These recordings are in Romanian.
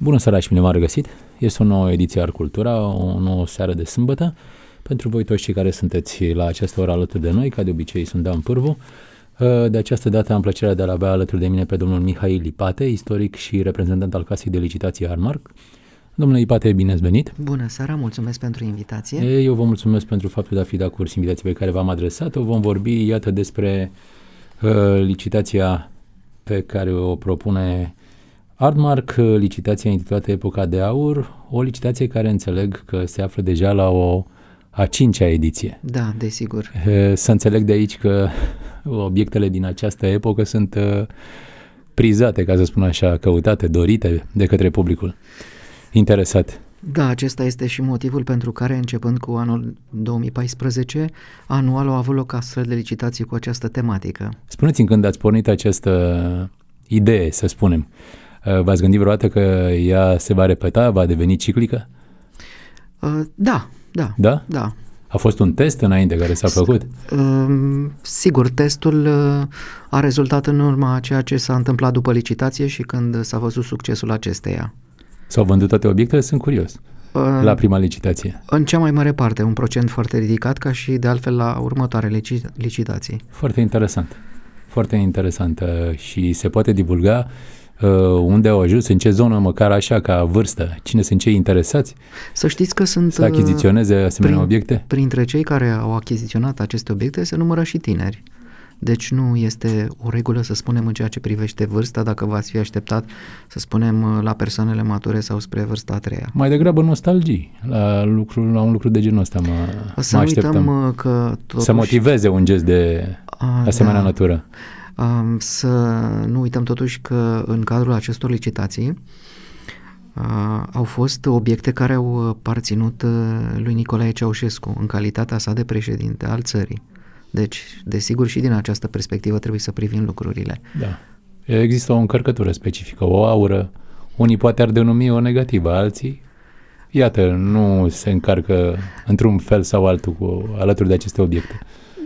Bună seara și bine v-am regăsit! Este o nouă ediție Ar Cultura, o nouă seară de sâmbătă. Pentru voi toți cei care sunteți la această oră alături de noi, ca de obicei sunt Dan Pârvu. De această dată am plăcerea de a-l avea alături de mine pe domnul Mihai Lipate, istoric și reprezentant al casei de licitație Armark. Domnule Ipate, bine ați venit! Bună seara, mulțumesc pentru invitație! Eu vă mulțumesc pentru faptul de a fi dat curs invitației pe care v-am adresat-o. Vom vorbi, iată, despre uh, licitația pe care o propune Artmark, licitația intitulată Epoca de Aur, o licitație care înțeleg că se află deja la o a cincea ediție. Da, desigur. Să înțeleg de aici că obiectele din această epocă sunt prizate, ca să spun așa, căutate, dorite de către publicul interesat. Da, acesta este și motivul pentru care, începând cu anul 2014, anual au avut loc astfel de licitații cu această tematică. Spuneți-mi când ați pornit această idee, să spunem, Uh, v-ați gândit vreodată că ea se va repeta, va deveni ciclică? Uh, da, da. Da? Da. A fost un test înainte care s-a făcut? Uh, sigur, testul uh, a rezultat în urma a ceea ce s-a întâmplat după licitație și când s-a văzut succesul acesteia. S-au vândut toate obiectele? Sunt curios. Uh, la prima licitație? În cea mai mare parte, un procent foarte ridicat, ca și de altfel la următoare licitații. Foarte interesant. Foarte interesant și se poate divulga uh, unde au ajuns, în ce zonă, măcar așa, ca vârstă, cine sunt cei interesați să știți că sunt, să achiziționeze asemenea prin, obiecte? Printre cei care au achiziționat aceste obiecte se numără și tineri. Deci nu este o regulă să spunem în ceea ce privește vârsta, dacă v-ați fi așteptat să spunem la persoanele mature sau spre vârsta a treia. Mai degrabă nostalgii la, lucru, la un lucru de genul ăsta mă, să mă așteptăm uităm că totuși, Să motiveze un gest de a, asemenea da. natură. Să nu uităm totuși că în cadrul acestor licitații au fost obiecte care au aparținut lui Nicolae Ceaușescu în calitatea sa de președinte al țării. Deci, desigur, și din această perspectivă trebuie să privim lucrurile. Da. Există o încărcătură specifică, o aură. Unii poate ar denumi o negativă, alții, iată, nu se încarcă într-un fel sau altul cu, alături de aceste obiecte.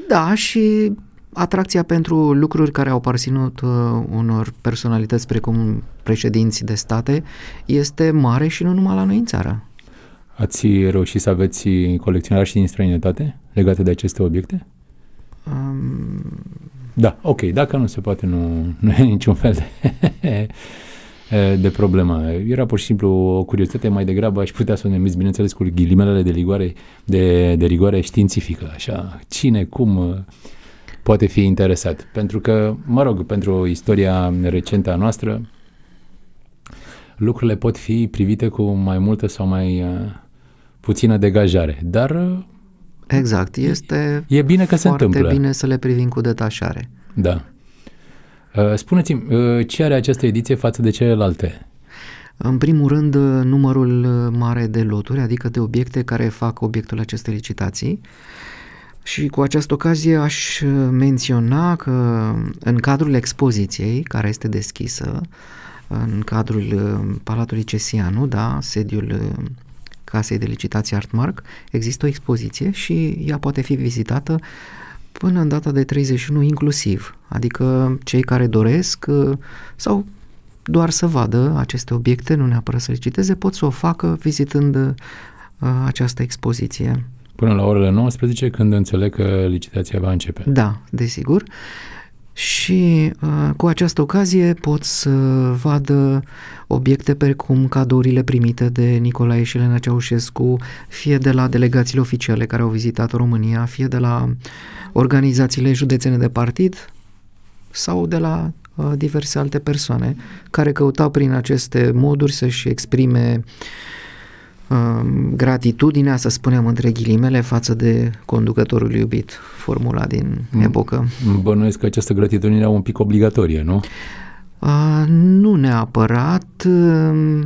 Da, și atracția pentru lucruri care au aparținut uh, unor personalități precum președinți de state este mare și nu numai la noi în țară. Ați reușit să aveți colecționari și din străinătate legate de aceste obiecte? Um... Da, ok, dacă nu se poate, nu, nu e niciun fel de, de problemă. Era pur și simplu o curiozitate mai degrabă, aș putea să o numiți, bineînțeles, cu ghilimelele de rigoare, de, de rigoare științifică, așa, cine, cum poate fi interesat. Pentru că, mă rog, pentru istoria recentă a noastră, lucrurile pot fi privite cu mai multă sau mai uh, puțină degajare, dar uh, Exact, este e bine că se întâmplă. bine să le privim cu detașare. Da. Uh, spuneți-mi, uh, ce are această ediție față de celelalte? În primul rând, uh, numărul mare de loturi, adică de obiecte care fac obiectul acestei licitații. Și cu această ocazie aș menționa că în cadrul expoziției, care este deschisă, în cadrul Palatului Cesianu, da, sediul casei de licitație Artmark, există o expoziție și ea poate fi vizitată până în data de 31 inclusiv, adică cei care doresc uh, sau doar să vadă aceste obiecte, nu neapărat să liciteze, pot să o facă vizitând uh, această expoziție. Până la orele 19, când înțeleg că licitația va începe. Da, desigur și uh, cu această ocazie pot să vadă obiecte precum cadourile primite de Nicolae și Elena Ceaușescu, fie de la delegațiile oficiale care au vizitat România, fie de la organizațiile județene de partid sau de la uh, diverse alte persoane care căutau prin aceste moduri să-și exprime uh, gratitudinea, să spunem între ghilimele, față de conducătorul iubit, formula din mm. epocă. Bănuiesc că această gratitudine era un pic obligatorie, nu? Uh, nu neapărat. Uh,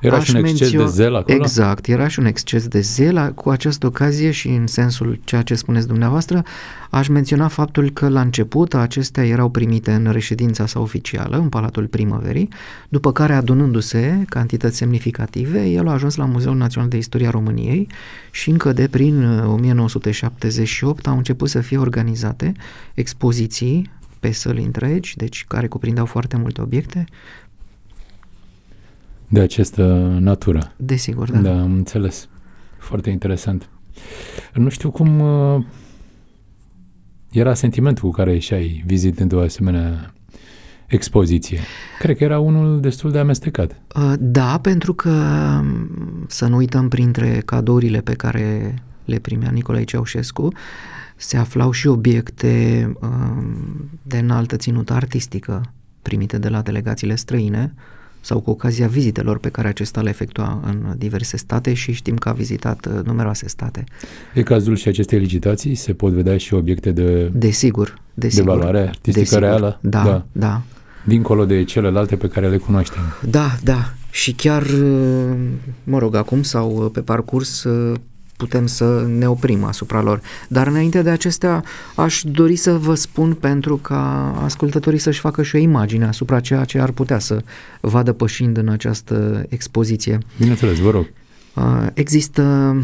era Aș și un exces mențio... de zel acolo? Exact, era și un exces de zel. Cu această ocazie și în sensul ceea ce spuneți dumneavoastră, aș menționa faptul că la început acestea erau primite în reședința sa oficială, în Palatul Primăverii, după care adunându-se cantități semnificative, el a ajuns la Muzeul Național de Istoria României și încă de prin 1978 uh, au început să fie organizate expoziții pe săli întregi, deci care cuprindeau foarte multe obiecte, de această natură. Desigur, da. Da, am înțeles. Foarte interesant. Nu știu cum uh, era sentimentul cu care ieșai vizitând o asemenea expoziție. Cred că era unul destul de amestecat. Uh, da, pentru că um, să nu uităm printre cadourile pe care le primea Nicolae Ceaușescu, se aflau și obiecte um, de înaltă ținută artistică primite de la delegațiile străine sau cu ocazia vizitelor pe care acesta le efectua în diverse state și știm că a vizitat uh, numeroase state. E cazul și acestei licitații? Se pot vedea și obiecte de, desigur, desigur, de valoare artistică desigur. reală? Da, da, da. Dincolo de celelalte pe care le cunoaștem. Da, da. Și chiar, uh, mă rog, acum sau uh, pe parcurs putem să ne oprim asupra lor. Dar înainte de acestea aș dori să vă spun pentru ca ascultătorii să-și facă și o imagine asupra ceea ce ar putea să vadă pășind în această expoziție. Bineînțeles, vă rog. Există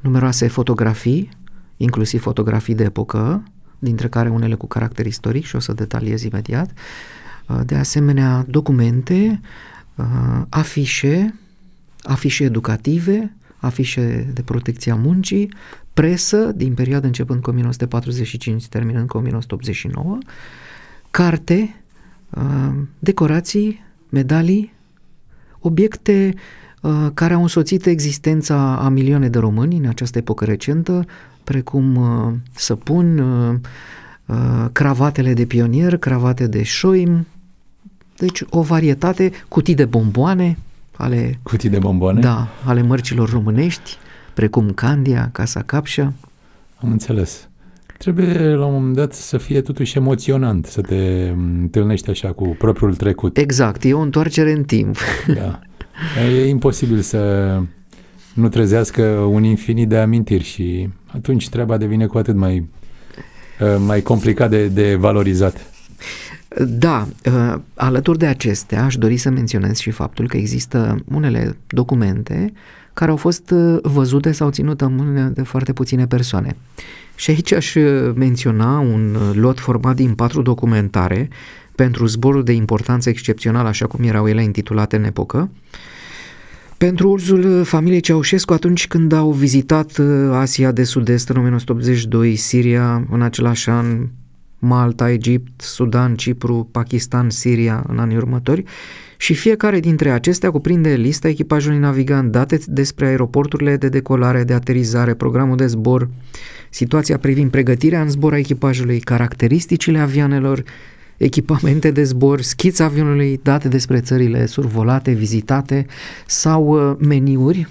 numeroase fotografii, inclusiv fotografii de epocă, dintre care unele cu caracter istoric și o să detaliez imediat. De asemenea, documente, afișe, afișe educative, afișe de protecție a muncii, presă din perioada începând cu 1945, terminând cu 1989, carte, uh, decorații, medalii, obiecte uh, care au însoțit existența a milioane de români în această epocă recentă, precum uh, săpun, cravatele de pionier, cravate de șoim, deci o varietate, cutii de bomboane, ale... Cutii de bomboane? Da, ale mărcilor românești, precum Candia, Casa Capșa. Am înțeles. Trebuie la un moment dat să fie totuși emoționant, să te întâlnești așa cu propriul trecut. Exact, e o întoarcere în timp. Da. E imposibil să nu trezească un infinit de amintiri și atunci treaba devine cu atât mai, mai complicat de, de valorizat. Da, uh, alături de acestea aș dori să menționez și faptul că există unele documente care au fost uh, văzute sau ținute în mâine de foarte puține persoane. Și aici aș uh, menționa un lot format din patru documentare pentru zborul de importanță excepțională, așa cum erau ele intitulate în epocă, pentru uzul familiei Ceaușescu atunci când au vizitat Asia de Sud-Est în 1982, Siria în același an, Malta, Egipt, Sudan, Cipru, Pakistan, Siria în anii următori și fiecare dintre acestea cuprinde lista echipajului navigant, date despre aeroporturile de decolare, de aterizare, programul de zbor, situația privind pregătirea în zbor a echipajului, caracteristicile avioanelor, echipamente de zbor, schița avionului, date despre țările survolate, vizitate sau uh, meniuri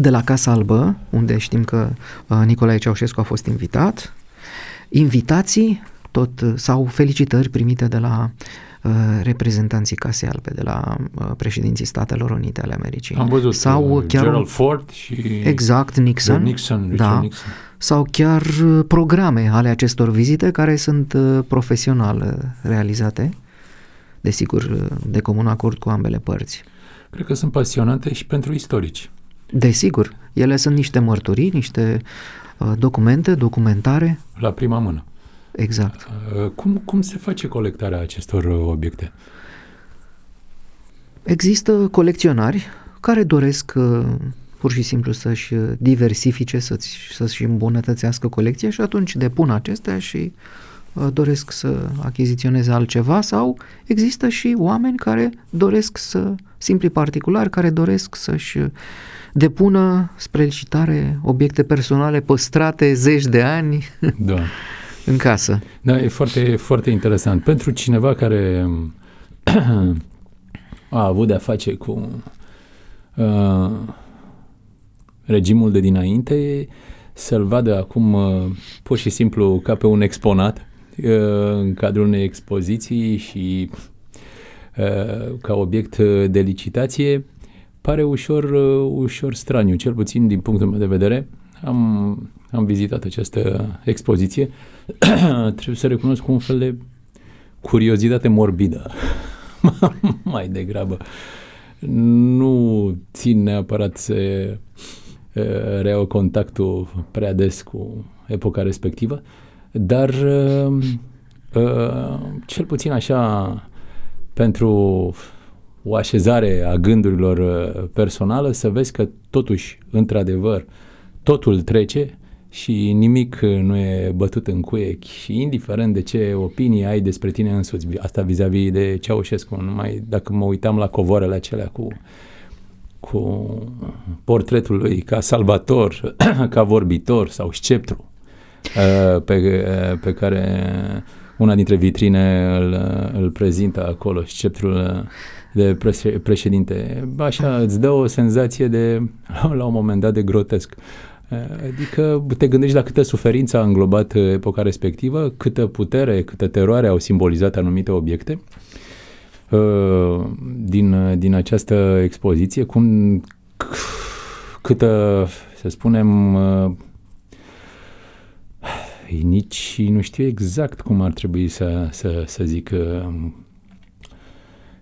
de la Casa Albă, unde știm că uh, Nicolae Ceaușescu a fost invitat, invitații tot, sau felicitări primite de la uh, reprezentanții Casei Albe, de la uh, președinții Statelor Unite ale Americii. Am văzut sau uh, chiar Gerald Ford și exact, Nixon, Nixon, da, Nixon. sau chiar uh, programe ale acestor vizite care sunt uh, profesional uh, realizate, desigur, de comun acord cu ambele părți. Cred că sunt pasionante și pentru istorici. Desigur, ele sunt niște mărturii, niște Uh, documente, documentare. La prima mână. Exact. Uh, cum, cum se face colectarea acestor uh, obiecte? Există colecționari care doresc pur și simplu să-și diversifice, să-și, să-și îmbunătățească colecția și atunci depun acestea și doresc să achiziționeze altceva sau există și oameni care doresc să, simpli particulari, care doresc să-și depună spre licitare obiecte personale păstrate zeci de ani da. în casă. Da, e foarte, foarte interesant. Pentru cineva care a avut de-a face cu uh, regimul de dinainte, să-l vadă acum uh, pur și simplu ca pe un exponat uh, în cadrul unei expoziții și uh, ca obiect de licitație, pare ușor, uh, ușor straniu, cel puțin din punctul meu de vedere. Am, am vizitat această expoziție. Trebuie să recunosc cu un fel de curiozitate morbidă, mai degrabă. Nu țin neapărat să uh, reau contactul prea des cu epoca respectivă, dar uh, uh, cel puțin așa pentru o așezare a gândurilor uh, personală, să vezi că totuși, într-adevăr, totul trece și nimic uh, nu e bătut în cuie și indiferent de ce opinie ai despre tine însuți, asta vis-a-vis de Ceaușescu, numai dacă mă uitam la covoarele acelea cu, cu portretul lui ca salvator, ca vorbitor sau sceptru, uh, pe, pe care una dintre vitrine îl, îl prezintă acolo, sceptrul de președinte. Așa îți dă o senzație de, la un moment dat, de grotesc. Adică te gândești la câtă suferință a înglobat epoca respectivă, câtă putere, câtă teroare au simbolizat anumite obiecte din, din această expoziție, cum câtă, să spunem, nici nu știu exact cum ar trebui să, să, să zic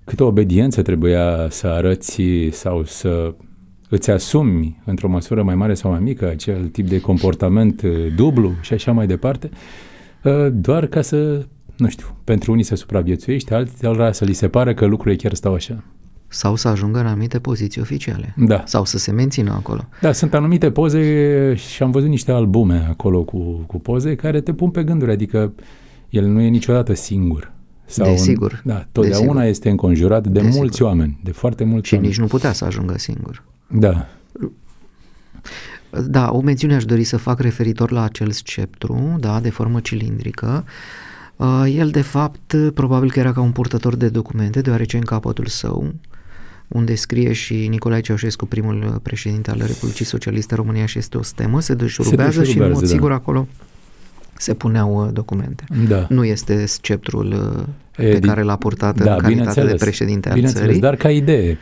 câtă obediență trebuia să arăți sau să îți asumi într-o măsură mai mare sau mai mică acel tip de comportament uh, dublu și așa mai departe, uh, doar ca să, nu știu, pentru unii să supraviețuiești, alții să li se pare că lucrurile chiar stau așa. Sau să ajungă în anumite poziții oficiale. Da. Sau să se mențină acolo. Da, sunt anumite poze și am văzut niște albume acolo cu, cu poze care te pun pe gânduri, adică el nu e niciodată singur. Sau Desigur. În, da, totdeauna Desigur. este înconjurat de Desigur. mulți oameni, de foarte mulți și oameni. nici nu putea să ajungă singur. Da. Da, o mențiune aș dori să fac referitor la acel sceptru, da, de formă cilindrică. Uh, el, de fapt, probabil că era ca un purtător de documente, deoarece în capătul său, unde scrie și Nicolae Ceaușescu, primul președinte al Republicii Socialiste România și este o stemă, se deșurubează și în mod da. sigur acolo se puneau uh, documente. Da. Nu este sceptrul uh, pe e, care l-a purtat da, în calitate de președinte al țării. dar ca idee.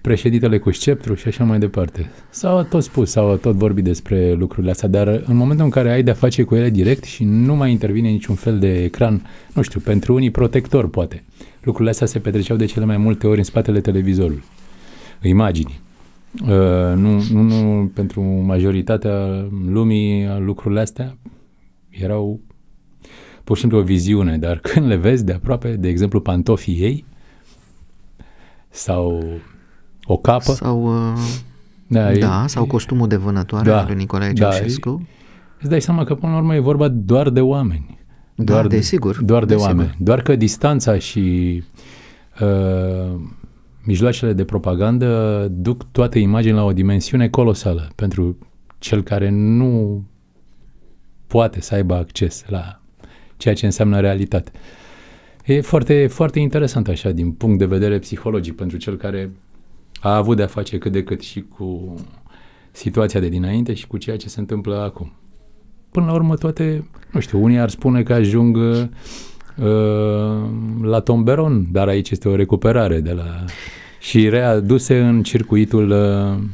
Președintele cu sceptru și așa mai departe. S-au tot spus, s-au tot vorbit despre lucrurile astea, dar în momentul în care ai de-a face cu ele direct și nu mai intervine niciun fel de ecran, nu știu, pentru unii protector poate. Lucrurile astea se petreceau de cele mai multe ori în spatele televizorului. Imagini. Uh, nu, nu, nu, pentru majoritatea lumii lucrurile astea erau pur și simplu o viziune, dar când le vezi de aproape, de exemplu, pantofii ei sau o capă. Sau, uh, da, da e, sau costumul de vânătoare da, al lui Nicolae da, Ceaușescu. Da, îți dai seama că, până la urmă, e vorba doar de oameni. Da, doar de, sigur. Doar de, de oameni. Sigur. Doar că distanța și uh, mijloacele de propagandă duc toată imaginea la o dimensiune colosală pentru cel care nu poate să aibă acces la ceea ce înseamnă realitate. E foarte, foarte interesant așa din punct de vedere psihologic pentru cel care a avut de-a face cât de cât și cu situația de dinainte și cu ceea ce se întâmplă acum. Până la urmă toate, nu știu, unii ar spune că ajung uh, la tomberon, dar aici este o recuperare de la și readuse în circuitul uh,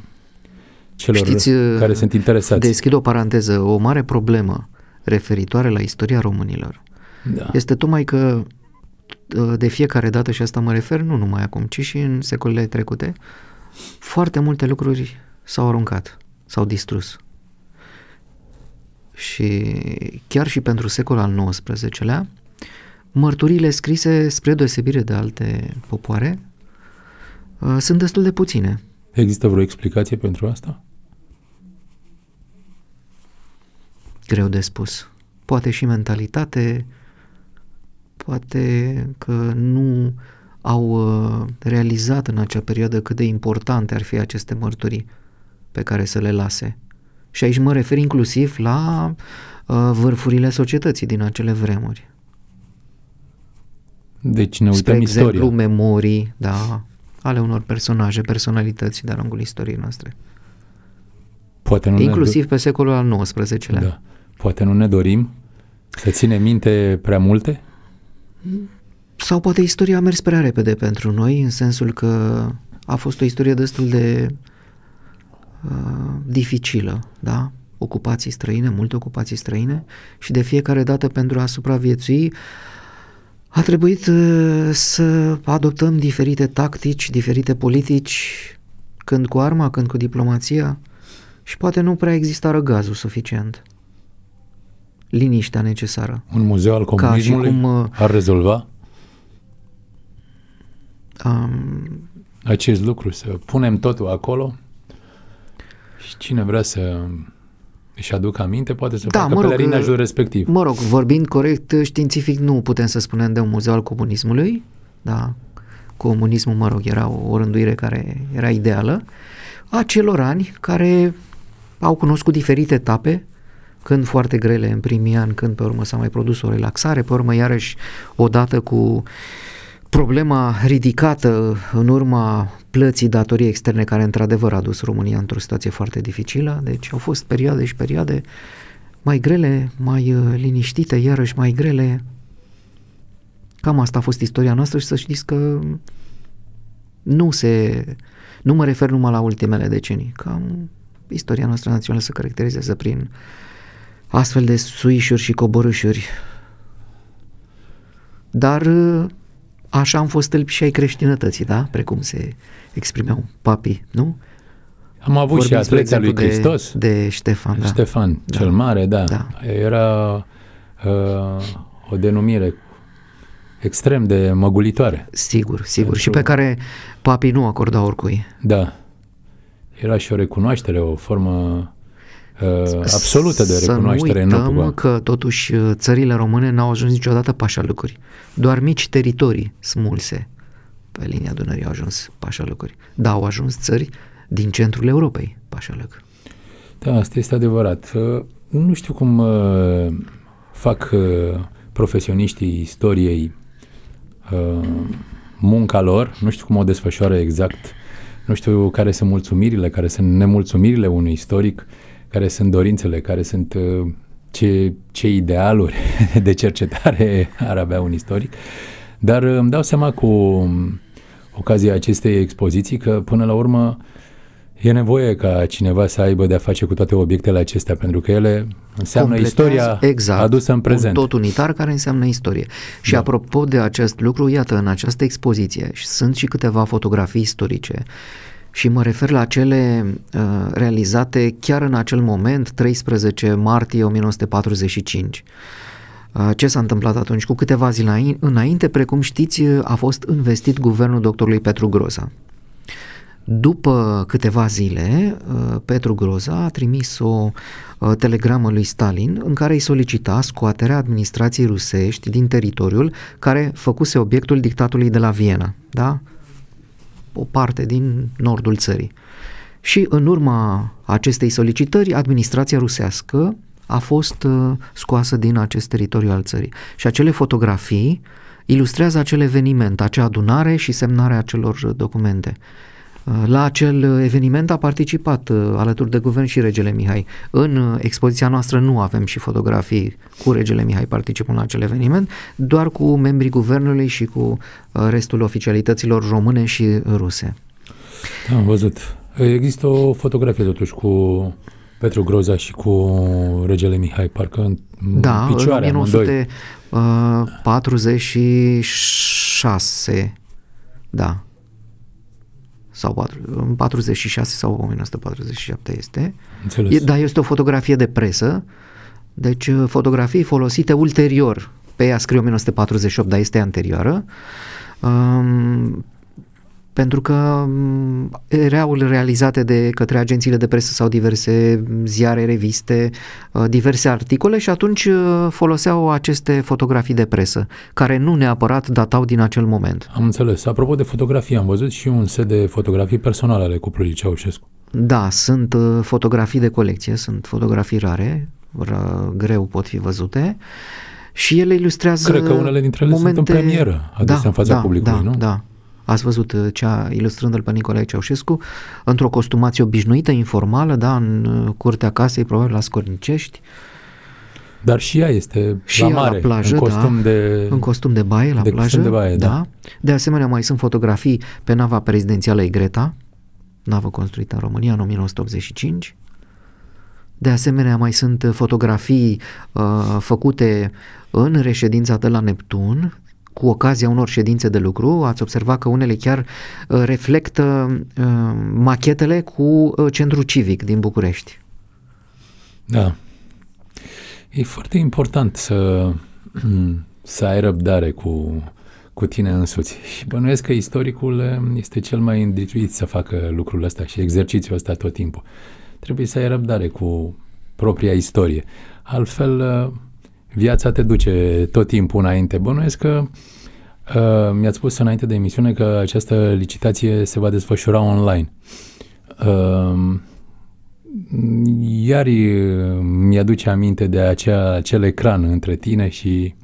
celor Știți, care sunt interesați. Deschid o paranteză, o mare problemă referitoare la istoria românilor da. este tocmai că ă, de fiecare dată, și asta mă refer nu numai acum, ci și în secolele trecute, foarte multe lucruri s-au aruncat, s-au distrus. Și chiar și pentru secolul al XIX-lea, mărturile scrise, spre deosebire de alte popoare, ă, sunt destul de puține. Există vreo explicație pentru asta? Greu de spus. Poate și mentalitate, poate că nu au uh, realizat în acea perioadă cât de importante ar fi aceste mărturii pe care să le lase. Și aici mă refer inclusiv la uh, vârfurile societății din acele vremuri. Deci ne uităm Spre exemplu, istoria. memorii, da, ale unor personaje, personalități de-a lungul istoriei noastre. Poate nu Inclusiv ne... pe secolul al XIX-lea. Da. Poate nu ne dorim să ținem minte prea multe? Sau poate istoria a mers prea repede pentru noi, în sensul că a fost o istorie destul de uh, dificilă, da? Ocupații străine, multe ocupații străine și de fiecare dată pentru a supraviețui a trebuit uh, să adoptăm diferite tactici, diferite politici, când cu arma, când cu diplomația și poate nu prea exista răgazul suficient liniștea necesară. Un muzeu al comunismului cum, uh, ar rezolva? Um, acest lucru, să punem totul acolo și cine vrea să își aducă aminte, poate să da, facă mă rog, pelerinajul respectiv. Mă rog, vorbind corect științific, nu putem să spunem de un muzeu al comunismului, da, comunismul, mă rog, era o rânduire care era ideală, a celor ani care au cunoscut diferite etape, când foarte grele în primii ani, când pe urmă s-a mai produs o relaxare, pe urmă iarăși odată cu problema ridicată în urma plății datorii externe care într-adevăr a dus România într-o situație foarte dificilă, deci au fost perioade și perioade mai grele, mai uh, liniștite, iarăși mai grele. Cam asta a fost istoria noastră și să știți că nu se, nu mă refer numai la ultimele decenii, cam istoria noastră națională se caracterizează prin astfel de suișuri și coborâșuri. Dar uh, așa am fost stâlpi și ai creștinătății, da? Precum se exprimeau papii, nu? Am avut Vorbim, și atleția lui Hristos. De, de Ștefan, da. Ștefan, da. cel mare, da. da. Era uh, o denumire extrem de măgulitoare. Sigur, sigur. Pentru... Și pe care papii nu acordau oricui. Da. Era și o recunoaștere, o formă uh, absolută de recunoaștere să nu uităm că totuși uh, țările române n-au ajuns niciodată pașalăcuri. Doar mici teritorii smulse pe linia Dunării au ajuns pașalăcuri. Da, au ajuns țări din centrul Europei pașalăc. Da, asta este adevărat. Uh, nu știu cum uh, fac profesioniștii istoriei munca lor, nu știu cum o desfășoară exact, nu știu care sunt mulțumirile, care sunt nemulțumirile unui istoric, care sunt dorințele, care sunt uh, ce, ce idealuri de cercetare ar avea un istoric, dar uh, îmi dau seama cu ocazia acestei expoziții că până la urmă e nevoie ca cineva să aibă de-a face cu toate obiectele acestea, pentru că ele înseamnă istoria exact, adusă în prezent. Un tot unitar care înseamnă istorie. Și da. apropo de acest lucru, iată, în această expoziție sunt și câteva fotografii istorice și mă refer la cele uh, realizate chiar în acel moment, 13 martie 1945. Uh, ce s-a întâmplat atunci? Cu câteva zile înainte, precum știți, a fost investit guvernul doctorului Petru Groza. După câteva zile, uh, Petru Groza a trimis o uh, telegramă lui Stalin în care îi solicita scoaterea administrației rusești din teritoriul care făcuse obiectul dictatului de la Viena. Da? O parte din nordul țării. Și în urma acestei solicitări, administrația rusească a fost uh, scoasă din acest teritoriu al țării. Și acele fotografii ilustrează acel eveniment, acea adunare și semnarea acelor documente. La acel eveniment a participat uh, alături de guvern și regele Mihai. În uh, expoziția noastră nu avem și fotografii cu regele Mihai participând la acel eveniment, doar cu membrii guvernului și cu uh, restul oficialităților române și ruse. Da, am văzut. Există o fotografie totuși cu Petru Groza și cu regele Mihai, parcă în da, picioare în 1946, da, sau 4, în 46 sau 1947 este. Înțeles. E, dar este o fotografie de presă, deci uh, fotografii folosite ulterior. Pe ea scrie 1948, dar este anterioară. Um, pentru că mm, erau realizate de către agențiile de presă sau diverse ziare, reviste, uh, diverse articole și atunci uh, foloseau aceste fotografii de presă, care nu neapărat datau din acel moment. Am înțeles. Apropo de fotografii, am văzut și un set de fotografii personale ale cuplului Ceaușescu. Da, sunt uh, fotografii de colecție, sunt fotografii rare, greu pot fi văzute și ele ilustrează Cred că unele dintre ele momente... sunt în premieră adesea da, în fața da, publicului, da, nu? Da, Ați văzut uh, cea ilustrându-l pe Nicolae Ceaușescu într-o costumație obișnuită, informală, da, în uh, curtea casei, probabil la Scornicești. Dar și ea este și la mare, la plajă, în costum da, de în costum de baie la de plajă. de baie, da. da. De asemenea, mai sunt fotografii pe nava prezidențială Igreta, navă construită în România în 1985. De asemenea, mai sunt fotografii uh, făcute în reședința de la Neptun, cu ocazia unor ședințe de lucru, ați observat că unele chiar uh, reflectă uh, machetele cu uh, centru civic din București. Da. E foarte important să, să ai răbdare cu, cu tine însuți. Și bănuiesc că istoricul uh, este cel mai îndrituit să facă lucrul ăsta și exercițiul ăsta tot timpul. Trebuie să ai răbdare cu propria istorie. Altfel, uh, viața te duce tot timpul înainte. Bănuiesc că uh, mi-ați spus înainte de emisiune că această licitație se va desfășura online. Uh, iar mi-aduce aminte de acea, acel ecran între tine și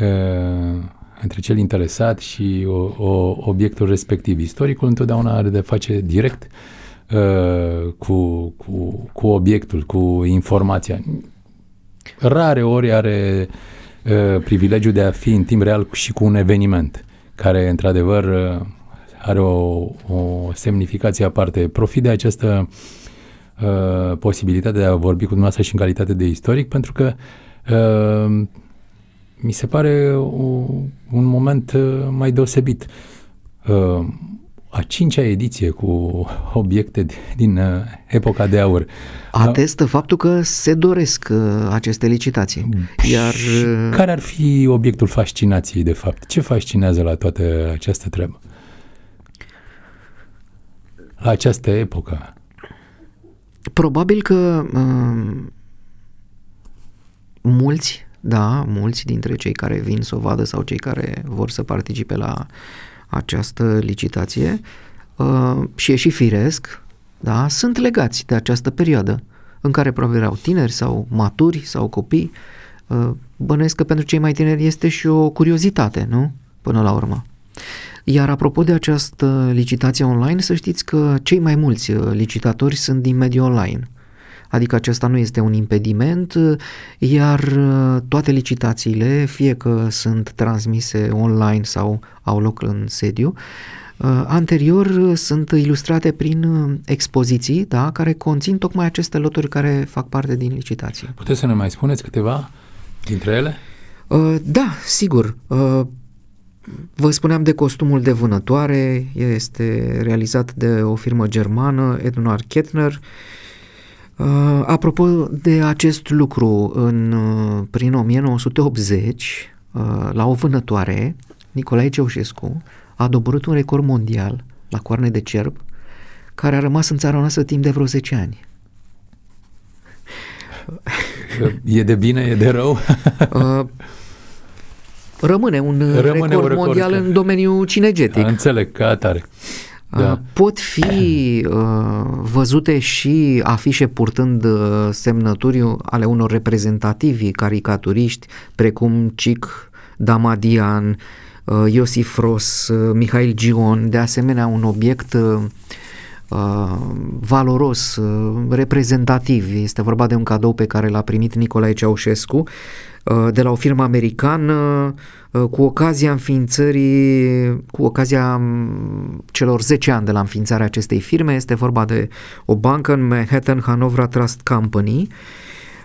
uh, între cel interesat și o, o, obiectul respectiv. Istoricul întotdeauna are de face direct uh, cu, cu, cu obiectul, cu informația. Rare ori are uh, privilegiul de a fi în timp real și cu un eveniment care, într-adevăr, uh, are o, o semnificație aparte. Profit de această uh, posibilitate de a vorbi cu dumneavoastră și în calitate de istoric, pentru că uh, mi se pare o, un moment uh, mai deosebit. Uh, a cincea ediție cu obiecte din uh, epoca de aur. Atestă faptul că se doresc aceste licitații. Iar... Care ar fi obiectul fascinației, de fapt? Ce fascinează la toată această treabă? La această epocă? Probabil că uh, mulți da, mulți dintre cei care vin să o vadă sau cei care vor să participe la această licitație uh, și e și firesc, da, sunt legați de această perioadă în care probabil erau tineri sau maturi sau copii. Uh, bănuiesc că pentru cei mai tineri este și o curiozitate, nu? Până la urmă. Iar apropo de această licitație online, să știți că cei mai mulți uh, licitatori sunt din mediul online adică acesta nu este un impediment, iar uh, toate licitațiile, fie că sunt transmise online sau au loc în sediu, uh, Anterior uh, sunt ilustrate prin expoziții da, care conțin tocmai aceste loturi care fac parte din licitație. Puteți să ne mai spuneți câteva dintre ele? Da, sigur. Vă spuneam de costumul de vânătoare, este realizat de o firmă germană, Ednar Kettner, Uh, apropo de acest lucru, în, uh, prin 1980, uh, la o vânătoare, Nicolae Ceaușescu a doborât un record mondial la coarne de cerb, care a rămas în țara noastră timp de vreo 10 ani. E de bine, e de rău? uh, rămâne un rămâne record, un record mondial că... în domeniul cinegetic. Înțeleg, ca atare. Da. Uh, pot fi uh, văzute și afișe purtând uh, semnături ale unor reprezentativi caricaturiști precum Cic Damadian, uh, Iosif Ros, uh, Mihail Gion, de asemenea un obiect uh, uh, valoros, uh, reprezentativ. Este vorba de un cadou pe care l-a primit Nicolae Ceaușescu uh, de la o firmă americană uh, cu ocazia înființării, cu ocazia mm, celor 10 ani de la înființarea acestei firme. Este vorba de o bancă în Manhattan Hanovra Trust Company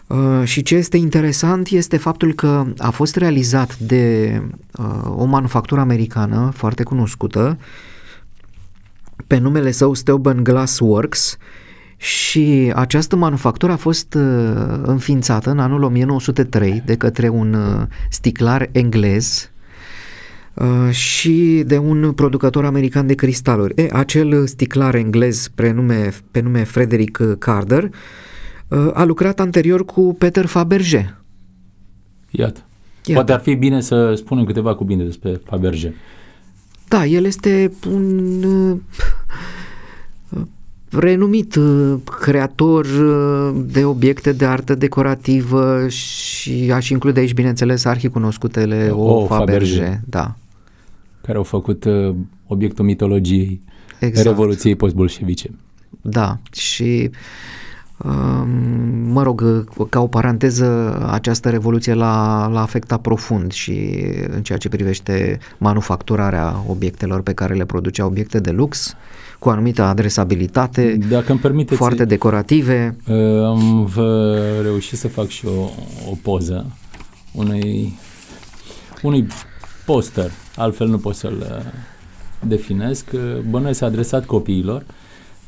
Uh, și ce este interesant este faptul că a fost realizat de uh, o manufactură americană foarte cunoscută pe numele său Steuben Glass Works și această manufactură a fost uh, înființată în anul 1903 de către un uh, sticlar englez uh, și de un producător american de cristaluri. E, acel sticlar englez pe nume, pe nume Frederick Carder uh, a lucrat anterior cu Peter Faberge. Iată. Iată. Poate ar fi bine să spunem câteva cuvinte despre Faberge. Da, el este un uh, renumit uh, creator uh, de obiecte de artă decorativă și aș include aici, bineînțeles, arhicunoscutele o, o Faberge, Faberge, da. Care au făcut uh, obiectul mitologiei exact. Revoluției postbolșevice. Da, și mă rog, ca o paranteză, această revoluție l-a, l-a afectat profund și în ceea ce privește manufacturarea obiectelor pe care le producea obiecte de lux, cu anumită adresabilitate, Dacă îmi permiteți, foarte decorative. Uh, am reușit să fac și o, o poză unui, unui poster, altfel nu pot să-l uh, definesc. Bănuiesc adresat copiilor,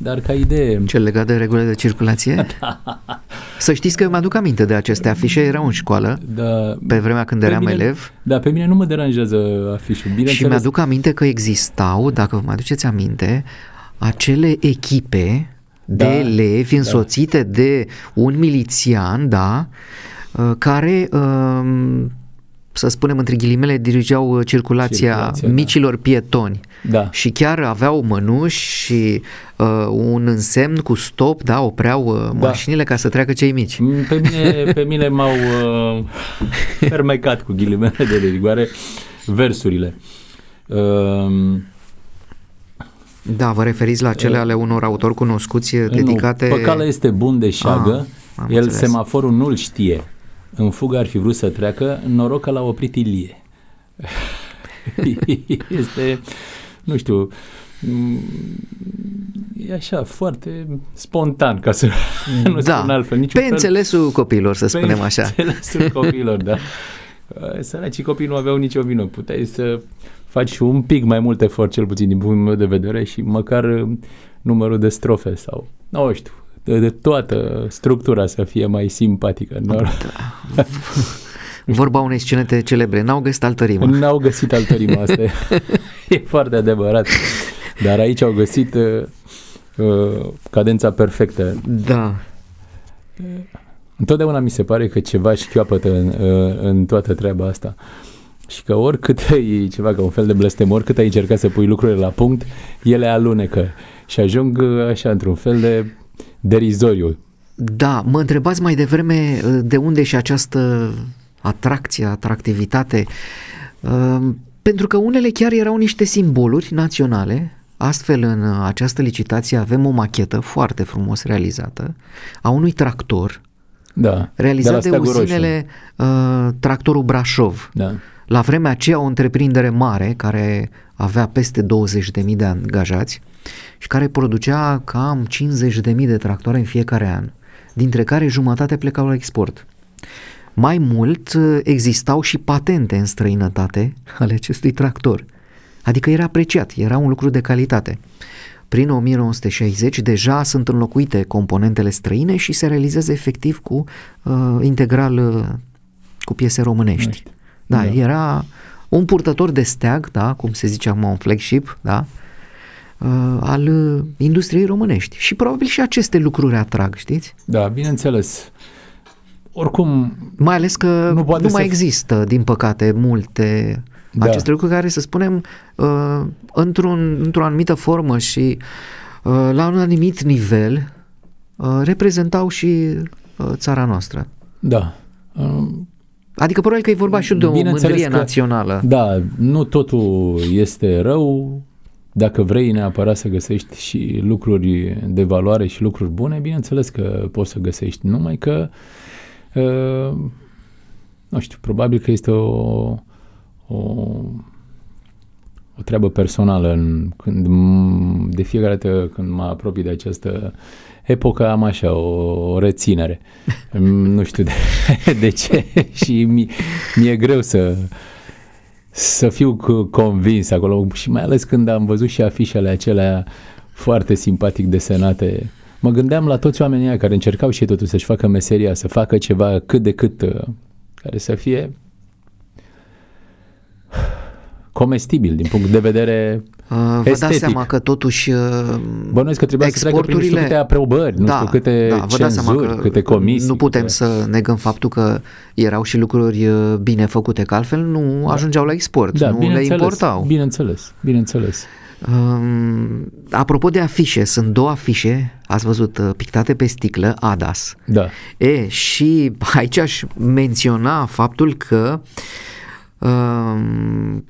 dar ca idee... Ce legat de regulile de circulație? da. Să știți că eu mi-aduc aminte de aceste afișe, erau în școală, da, pe vremea când eram mine, elev. Da, pe mine nu mă deranjează afișul. Bine și mi-aduc aminte că existau, dacă vă aduceți aminte, acele echipe de da, elevi da. însoțite da. de un milițian, da, uh, care um, să spunem între ghilimele, dirigeau uh, circulația, circulația da. micilor da. pietoni da. și chiar aveau mănuși și uh, un însemn cu stop, da, opreau uh, da. mașinile ca să treacă cei mici. Mm, pe mine, pe mine m-au uh, fermecat cu ghilimele de rigoare versurile. Uh, da, vă referiți la cele uh, ale unor autori cunoscuți dedicate... Nu, păcala este bun de șagă, ah, el înțeles. semaforul nu-l știe în fugă ar fi vrut să treacă, noroc că l-a oprit Ilie. este, nu știu, e așa, foarte spontan, ca să nu da. spun altfel. Pe fel. înțelesul copiilor, să spunem pe așa. Pe înțelesul copiilor, da. Săracii copii nu aveau nicio vină. Puteai să faci un pic mai mult efort, cel puțin din punctul meu de vedere, și măcar numărul de strofe sau, nu știu, de, de toată structura să fie mai simpatică. Da. Vorba unei scenete celebre, n-au găsit altă rimă. N-au găsit altă rimă, asta e, e foarte adevărat. Dar aici au găsit uh, uh, cadența perfectă. Da. Întotdeauna mi se pare că ceva șchioapătă în, uh, în toată treaba asta. Și că oricât ai ceva ca un fel de blestem, oricât ai încercat să pui lucrurile la punct, ele alunecă și ajung uh, așa într-un fel de derizoriu. Da, mă întrebați mai devreme uh, de unde și această atracție, atractivitate, uh, pentru că unele chiar erau niște simboluri naționale, astfel în această licitație avem o machetă foarte frumos realizată a unui tractor da, realizat de, de usinele uh, tractorul Brașov. Da. La vremea aceea o întreprindere mare care avea peste 20.000 de angajați și care producea cam 50.000 de tractoare în fiecare an, dintre care jumătate plecau la export. Mai mult, existau și patente în străinătate ale acestui tractor, adică era apreciat, era un lucru de calitate. Prin 1960 deja sunt înlocuite componentele străine și se realizează efectiv cu uh, integral uh, cu piese românești. Da, da, era un purtător de steag, da, cum se zice acum un flagship, da, uh, al uh, industriei românești. Și probabil și aceste lucruri atrag, știți? Da, bineînțeles. Oricum... Mai ales că nu, nu mai există, din păcate, multe da. aceste lucruri care, să spunem, uh, într-un, într-o anumită formă și uh, la un anumit nivel uh, reprezentau și uh, țara noastră. Da. Uh, Adică probabil că e vorba și de o mândrie că, națională. Da, nu totul este rău. Dacă vrei neapărat să găsești și lucruri de valoare și lucruri bune, bineînțeles că poți să găsești. Numai că, uh, nu știu, probabil că este o, o, o treabă personală în, când de fiecare dată când mă apropii de această epocă am așa o, o reținere. nu știu de, de ce și mi, mi-e greu să, să fiu convins acolo și mai ales când am văzut și afișele acelea foarte simpatic desenate. Mă gândeam la toți oamenii care încercau și ei totuși să-și facă meseria, să facă ceva cât de cât uh, care să fie comestibil din punct de vedere uh, Vă estetic. dați seama că totuși uh, Bănuiesc că trebuia să treacă prin nu știu câte aprobări, nu da, știu câte da, vă cenzuri, că câte comisii. Nu putem câte... să negăm faptul că erau și lucruri uh, bine făcute, că altfel nu da. ajungeau la export, da, nu le importau. Bineînțeles, bineînțeles. Um, apropo de afișe, sunt două afișe, ați văzut, uh, pictate pe sticlă, ADAS. Da. E, și aici aș menționa faptul că uh,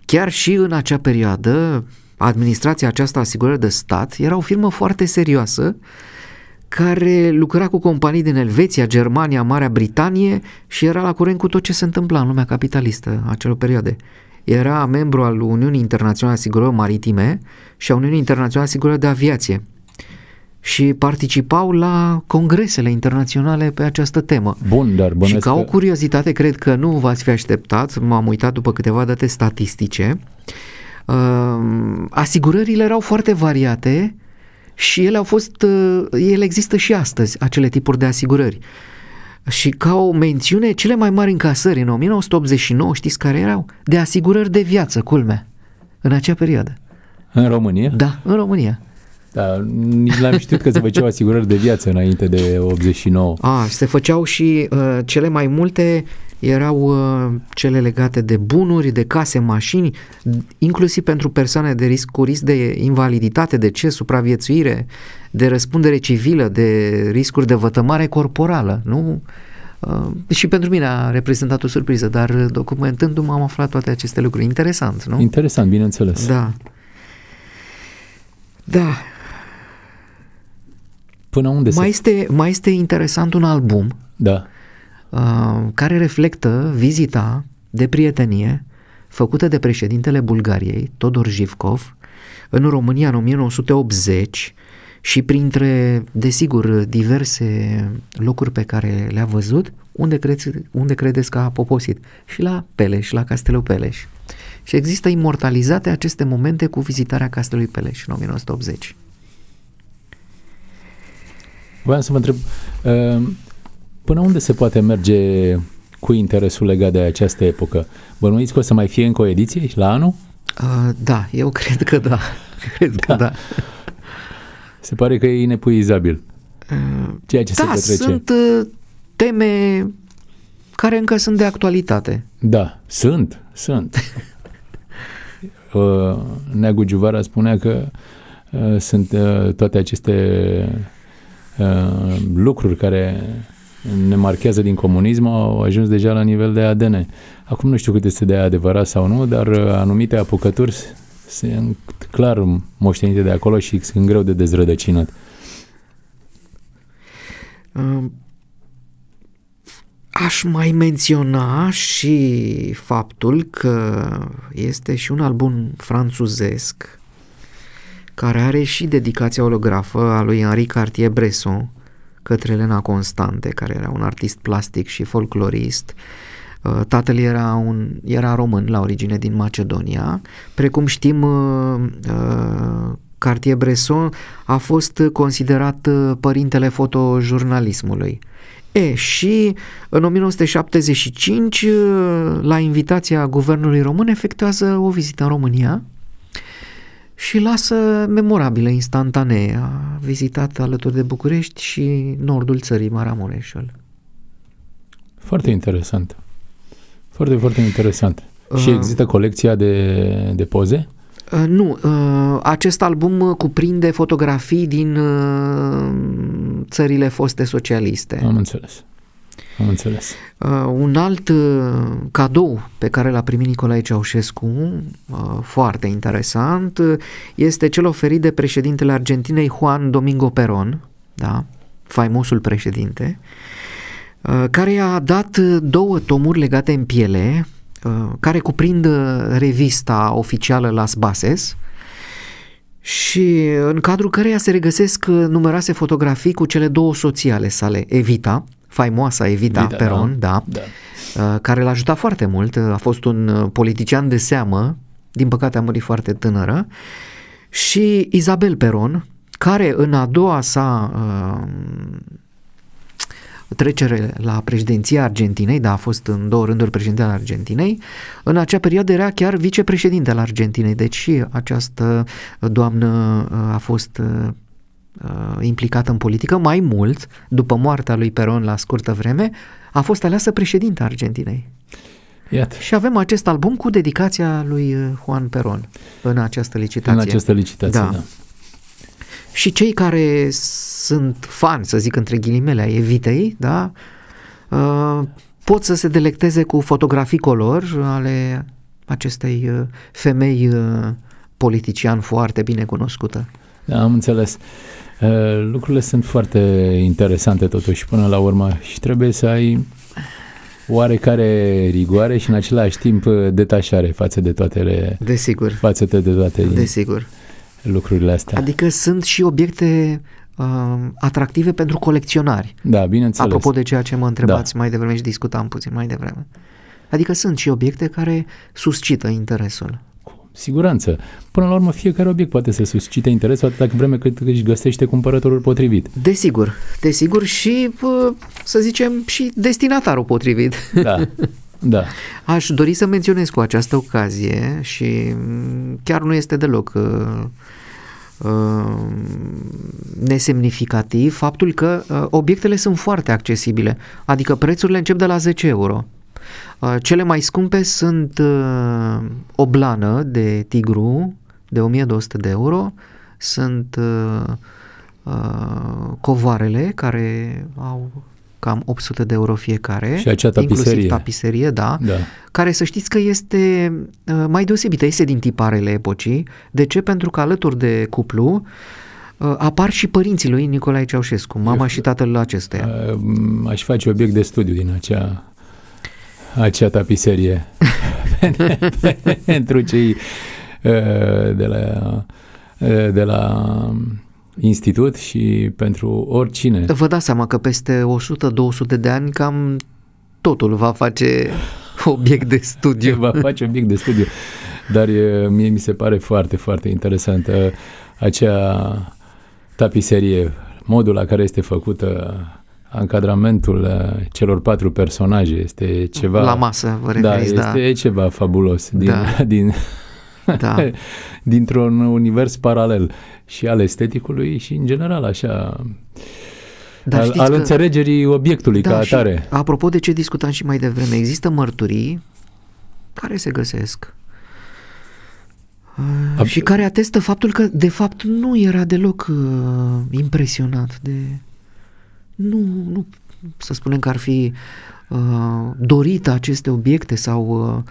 chiar și în acea perioadă, administrația aceasta asigurări de stat era o firmă foarte serioasă care lucra cu companii din Elveția, Germania, Marea Britanie și era la curent cu tot ce se întâmpla în lumea capitalistă a acelor perioade. Era membru al Uniunii Internaționale Asigurări Maritime și a Uniunii Internaționale Asigurări de Aviație și participau la congresele internaționale pe această temă. Bun, dar Și ca că... o curiozitate, cred că nu v-ați fi așteptat, m-am uitat după câteva date statistice, uh, asigurările erau foarte variate și ele au fost, uh, ele există și astăzi, acele tipuri de asigurări. și ca o mențiune, cele mai mari încasări în 1989, știți care erau? De asigurări de viață, culmea, în acea perioadă. În România? Da, în România. Da, nici l-am știut că se făceau asigurări de viață înainte de 89. A, se făceau și uh, cele mai multe erau uh, cele legate de bunuri, de case, mașini, inclusiv pentru persoane de risc, cu risc de invaliditate, de ce, supraviețuire, de răspundere civilă, de riscuri de vătămare corporală, nu? Uh, și pentru mine a reprezentat o surpriză, dar documentându-mă am aflat toate aceste lucruri. Interesant, nu? Interesant, bineînțeles. Da. Da. Până unde mai se... Este, mai este interesant un album da. uh, care reflectă vizita de prietenie făcută de președintele Bulgariei, Todor Jivkov, în România în 1980 și printre, desigur, diverse locuri pe care le-a văzut, unde, credeți, unde credeți că a poposit? Și la Peleș, la Castelul Peleș. Și există imortalizate aceste momente cu vizitarea Castelului Peleș în 1980. Voiam să vă întreb, uh, până unde se poate merge cu interesul legat de această epocă? Bănuiți că o să mai fie încă o ediție la anul? Uh, da, eu cred că da. Cred da. că da. Se pare că e inepuizabil. Uh, ceea ce da, se petrece. sunt uh, teme care încă sunt de actualitate. Da, sunt, sunt. uh, Neagu Giuvara spunea că uh, sunt uh, toate aceste uh, lucruri care ne marchează din comunism au ajuns deja la nivel de ADN. Acum nu știu cât este de adevărat sau nu, dar uh, anumite apucături sunt clar moștenite de acolo și sunt greu de dezrădăcinat. Uh, aș mai menționa și faptul că este și un album franțuzesc care are și dedicația holografă a lui Henri Cartier-Bresson către Elena Constante, care era un artist plastic și folclorist. Uh, tatăl era, un, era român la origine din Macedonia. Precum știm, uh, uh, Cartier-Bresson a fost considerat părintele fotojurnalismului. E, și în 1975, la invitația guvernului român, efectuează o vizită în România și lasă memorabile, instantanee. A vizitat alături de București și nordul țării, Maramureșul. Foarte interesant. Foarte, foarte interesant. Uh, și există colecția de, de poze? Uh, nu. Uh, acest album cuprinde fotografii din uh, țările foste socialiste. Am înțeles. Am înțeles. Uh, un alt uh, cadou pe care l-a primit Nicolae Ceaușescu, uh, foarte interesant, este cel oferit de președintele Argentinei Juan Domingo Perón, da, faimosul președinte, uh, care a dat două tomuri legate în piele, uh, care cuprind revista oficială Las Bases, și în cadrul căreia se regăsesc numeroase fotografii cu cele două soții ale sale, Evita, faimoasa Evita Vida, Peron, da, da, da. care l-a ajutat foarte mult, a fost un uh, politician de seamă, din păcate a murit foarte tânără, și Isabel Peron, care în a doua sa uh, trecere la președinția Argentinei, da, a fost în două rânduri președinte al Argentinei, în acea perioadă era chiar vicepreședinte al Argentinei, deci și această doamnă uh, a fost uh, uh, implicată în politică, mai mult, după moartea lui Peron la scurtă vreme, a fost aleasă președinte Argentinei. Iată. Și avem acest album cu dedicația lui uh, Juan Peron în această licitație. În această licitație, da. da. Și cei care sunt fani, să zic între ghilimele, a Evitei, da, uh, pot să se delecteze cu fotografii color ale acestei uh, femei uh, politician foarte bine cunoscută. Da, am înțeles. Uh, lucrurile sunt foarte interesante totuși până la urmă și trebuie să ai oarecare rigoare și în același timp uh, detașare față de toate Desigur. față de toate Desigur. lucrurile astea. Adică sunt și obiecte uh, atractive pentru colecționari. Da, bineînțeles. Apropo de ceea ce mă întrebați da. mai devreme și discutam puțin mai devreme. Adică sunt și obiecte care suscită interesul. Siguranță. Până la urmă, fiecare obiect poate să suscite interesul atâta vreme cât își găsește cumpărătorul potrivit. Desigur, desigur și, să zicem, și destinatarul potrivit. Da, da. Aș dori să menționez cu această ocazie și mm, chiar nu este deloc uh, uh, nesemnificativ faptul că uh, obiectele sunt foarte accesibile, adică prețurile încep de la 10 euro. Uh, cele mai scumpe sunt uh, o blană de tigru de 1200 de euro, sunt uh, uh, covoarele care au cam 800 de euro fiecare. Și acea tapiserie. Inclusiv tapiserie, da, da. Care să știți că este uh, mai deosebită, este din tiparele epocii. De ce? Pentru că alături de cuplu uh, apar și părinții lui Nicolae Ceaușescu, mama Eu, și tatăl acestuia. Uh, aș face obiect de studiu din acea, acea tapiserie pentru cei uh, de la, uh, de la institut și pentru oricine. Vă dați seama că peste 100-200 de ani cam totul va face obiect de studiu. va face obiect de studiu. Dar mie mi se pare foarte, foarte interesantă acea tapiserie, modul la care este făcută ancadramentul celor patru personaje este ceva... La masă, vă da, referiți, da. este ceva fabulos din, da. din, da. dintr-un univers paralel și al esteticului și în general așa Dar al, al că, înțelegerii obiectului da, ca atare. Și, apropo de ce discutam și mai devreme, există mărturii care se găsesc Ab- și care atestă faptul că de fapt nu era deloc uh, impresionat de nu, nu să spunem că ar fi uh, dorit aceste obiecte sau uh,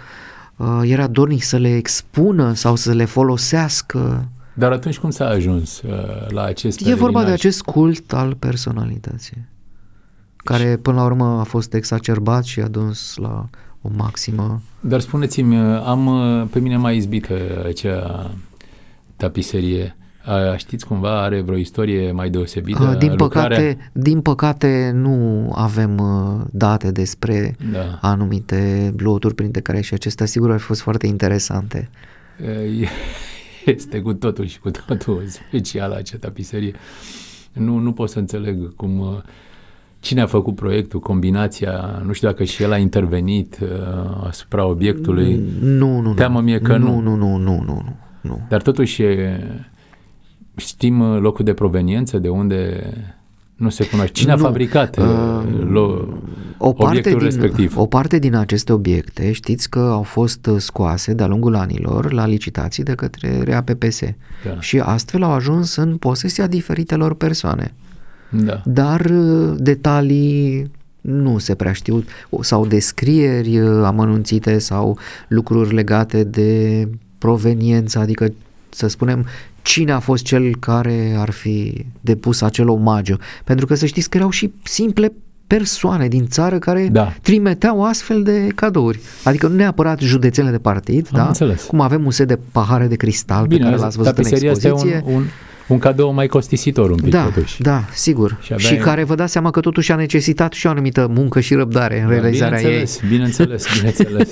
Uh, era dornic să le expună sau să le folosească. Dar atunci cum s-a ajuns uh, la acest E vorba de acest cult al personalității, care până la urmă a fost exacerbat și a dus la o maximă. Dar spuneți-mi, am pe mine mai izbită acea tapiserie a, știți cumva, are vreo istorie mai deosebită? Din păcate, din păcate nu avem uh, date despre da. anumite loturi, printre care și acestea sigur ar fi fost foarte interesante. Este cu totul și cu totul specială acea tapiserie. Nu, nu pot să înțeleg cum uh, cine a făcut proiectul, combinația, nu știu dacă și el a intervenit uh, asupra obiectului. Nu, nu, Teamă mie că nu. Nu, nu, nu, nu, nu. nu. Dar totuși e, Știm uh, locul de proveniență, de unde nu se cunoaște. Cine nu, a fabricat uh, lo, o parte obiectul din, respectiv? O parte din aceste obiecte știți că au fost uh, scoase de-a lungul anilor la licitații de către RAPPS da. și astfel au ajuns în posesia diferitelor persoane. Da. Dar uh, detalii nu se prea știu sau descrieri amănunțite sau lucruri legate de proveniență, adică să spunem cine a fost cel care ar fi depus acel omagiu. Pentru că să știți că erau și simple persoane din țară care da. trimiteau astfel de cadouri. Adică nu neapărat județele de partid, Am da? Înțeles. cum avem un set de pahare de cristal Bine, pe care l-ați văzut în expoziție. Un, un, un cadou mai costisitor un pic da, totuși. Da, sigur. Și, aveai... și care vă dați seama că totuși a necesitat și o anumită muncă și răbdare în da, realizarea bineînțeles, ei. Bineînțeles, bineînțeles.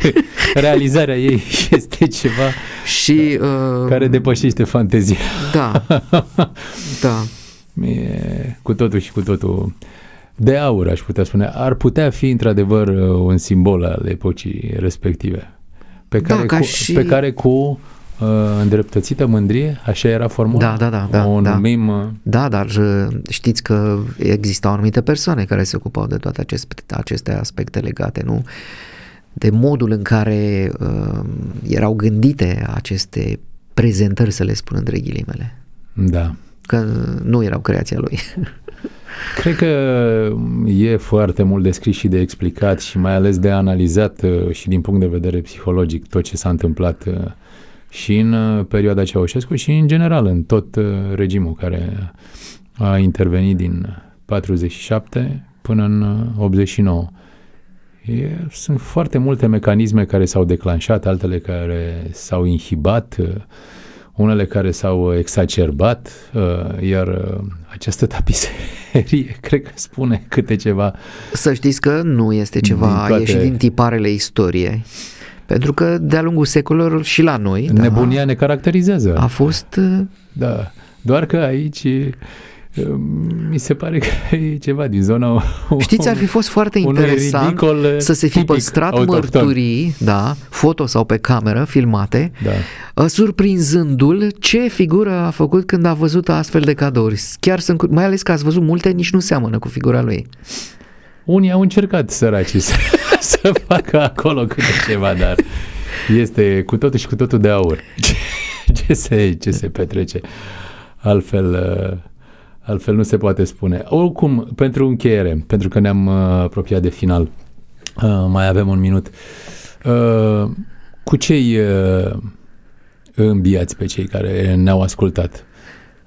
Realizarea ei este ceva și, uh, care depășește fantezia. Da, da. E, cu totul și cu totul de aur, aș putea spune. Ar putea fi într-adevăr un simbol al epocii respective. Pe da, care, da, cu, și... pe care cu uh, îndreptățită mândrie, așa era formula? Da, da, da. da o da. numim... Uh... Da, dar uh, știți că existau anumite persoane care se ocupau de toate aceste, aceste aspecte legate, nu? De modul în care uh, erau gândite aceste prezentări, să le spun între ghilimele. Da. Că nu erau creația lui. Cred că e foarte mult de scris și de explicat și mai ales de analizat uh, și din punct de vedere psihologic tot ce s-a întâmplat și în uh, perioada Ceaușescu și în general în tot uh, regimul care a intervenit din 47 până în 89. Uh, e, sunt foarte multe mecanisme care s-au declanșat, altele care s-au inhibat, unele care s-au exacerbat, iar această tapiserie cred că spune câte ceva. Să știți că nu este ceva din toate... ieșit din tiparele istoriei Pentru că de-a lungul secolelor și la noi... Nebunia da, ne caracterizează. A fost... Da, doar că aici mi se pare că e ceva din zona... Știți, ar fi fost foarte interesant să se fi păstrat autohton. mărturii, da, foto sau pe cameră, filmate, da. Uh, surprinzându-l ce figură a făcut când a văzut astfel de cadouri. Chiar sunt, mai ales că ați văzut multe, nici nu seamănă cu figura lui. Unii au încercat săracii să, să facă acolo câte ceva, dar este cu totul și cu totul de aur. Ce, ce, se, ce se petrece? Altfel... Uh, Altfel nu se poate spune. Oricum, pentru încheiere, pentru că ne-am uh, apropiat de final, uh, mai avem un minut, uh, cu cei uh, înbiați pe cei care ne-au ascultat?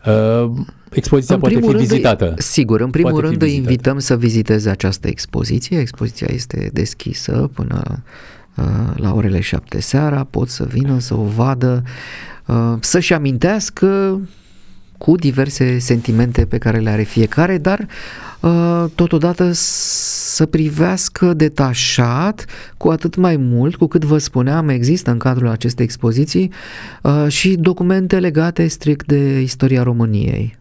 Uh, expoziția în poate fi vizitată. Îi, sigur, în primul poate rând îi invităm să viziteze această expoziție. Expoziția este deschisă până uh, la orele șapte seara, pot să vină să o vadă, uh, să-și amintească cu diverse sentimente pe care le are fiecare, dar uh, totodată să privească detașat, cu atât mai mult, cu cât vă spuneam, există în cadrul acestei expoziții uh, și documente legate strict de istoria României.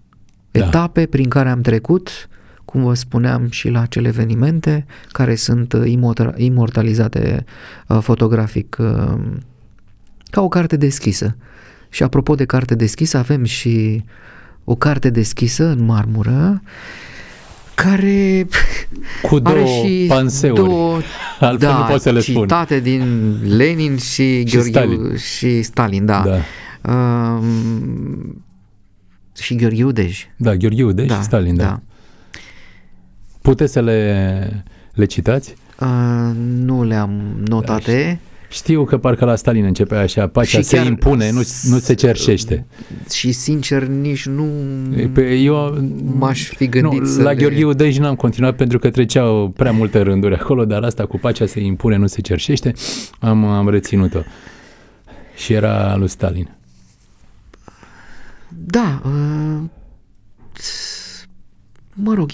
Da. Etape prin care am trecut, cum vă spuneam și la acele evenimente, care sunt imortalizate uh, fotografic ca o carte deschisă. Și apropo de carte deschisă, avem și o carte deschisă în marmură care cu două are și panseuri. Două, Altfel da, nu pot să le spun. citate din Lenin și, și Gheorghiu Stalin. și Stalin, da. da. Um, și Gheorghiu Dej. Da, Gheorghiu Dej da, și Stalin, da. da. Puteți să le, le citați? Uh, nu le-am notate. Da, știu că parcă la Stalin începe așa, pacea se impune, nu, nu se cerșește. Și sincer nici nu Pe, eu, m-aș fi gândit nu, să La le... Gheorghiu Dej n-am continuat pentru că treceau prea multe rânduri acolo, dar asta cu pacea se impune, nu se cerșește, am, am reținut-o. Și era lui Stalin. Da, uh, Mă rog,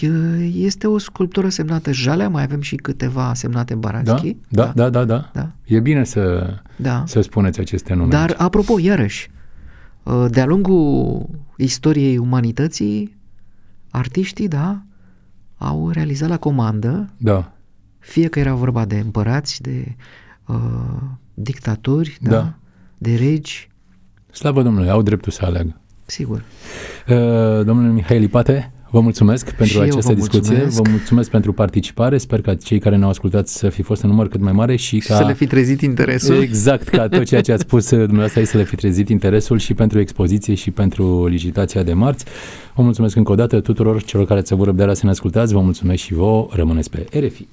este o sculptură semnată Jalea, mai avem și câteva semnate Baranski. Da, da, da, da, da. da. E bine să, da. să spuneți aceste nume. Dar, aici. apropo, iarăși, ă, de-a lungul istoriei umanității, artiștii, da, au realizat la comandă, da. fie că era vorba de împărați, de uh, dictatori, da, da, de regi. Slavă Domnului, au dreptul să aleagă. Sigur. Uh, domnule Mihail Ipate, Vă mulțumesc pentru și această vă discuție, mulțumesc. vă mulțumesc pentru participare, sper că cei care ne-au ascultat să fi fost în număr cât mai mare și ca... Să le fi trezit interesul. Exact, ca tot ceea ce ați spus dumneavoastră să le fi trezit interesul și pentru expoziție și pentru licitația de marți. Vă mulțumesc încă o dată tuturor celor care ați avut răbdarea să ne ascultați, vă mulțumesc și vouă, rămâneți pe RFI.